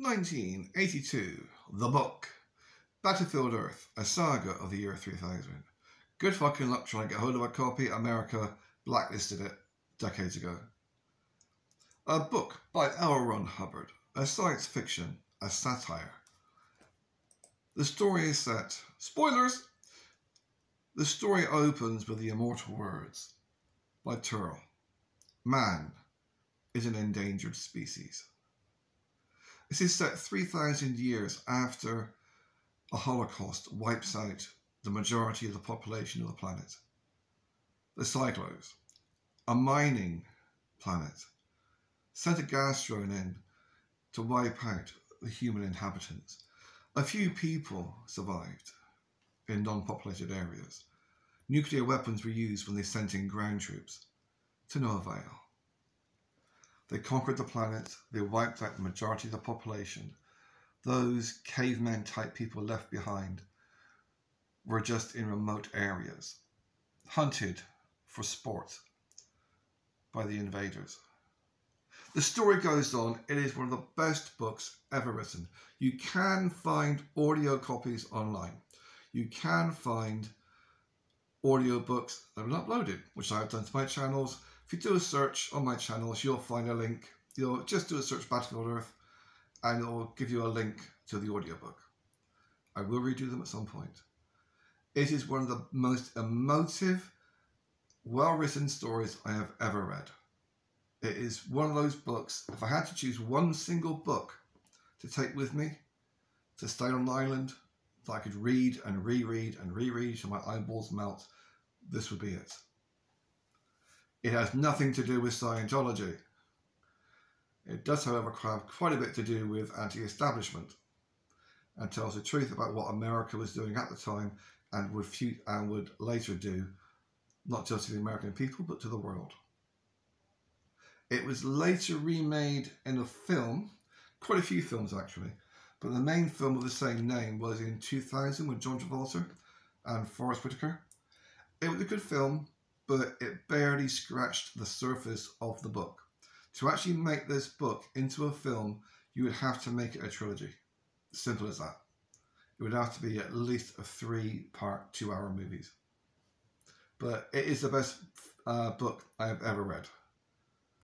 1982, The Book. Battlefield Earth, a saga of the year 3000. Good fucking luck trying to get hold of a copy. America blacklisted it decades ago. A book by L. Ron Hubbard, a science fiction, a satire. The story is set. Spoilers! The story opens with the immortal words by Terl Man is an endangered species. This is set 3,000 years after a Holocaust wipes out the majority of the population of the planet. The Psychlos, a mining planet, sent a gas drone in to wipe out the human inhabitants. A few people survived in non populated areas. Nuclear weapons were used when they sent in ground troops, to no avail. They conquered the planet, they wiped out the majority of the population. Those caveman type people left behind were just in remote areas, hunted for sport by the invaders. The story goes on. It is one of the best books ever written. You can find audio copies online. You can find audio books that have been uploaded, which I've done to my channels. If you do a search on my channels, you'll find a link. You'll just do a search Battlefield Earth and it'll give you a link to the audiobook. I will redo them at some point. It is one of the most emotive, well written stories I have ever read. It is one of those books, if I had to choose one single book to take with me to stay on an island that I could read and reread and reread till my eyeballs melt, this would be it. It has nothing to do with Scientology. It does, however, have quite a bit to do with anti establishment and tells the truth about what America was doing at the time and would, and would later do, not just to the American people, but to the world. It was later remade in a film, quite a few films actually, but the main film of the same name was in 2000 with John Travolta and Forest Whitaker. It was a good film, but it barely scratched the surface of the book. To actually make this book into a film, you would have to make it a trilogy. Simple as that. It would have to be at least a three part, two hour movies. But it is the best uh, book I have ever read.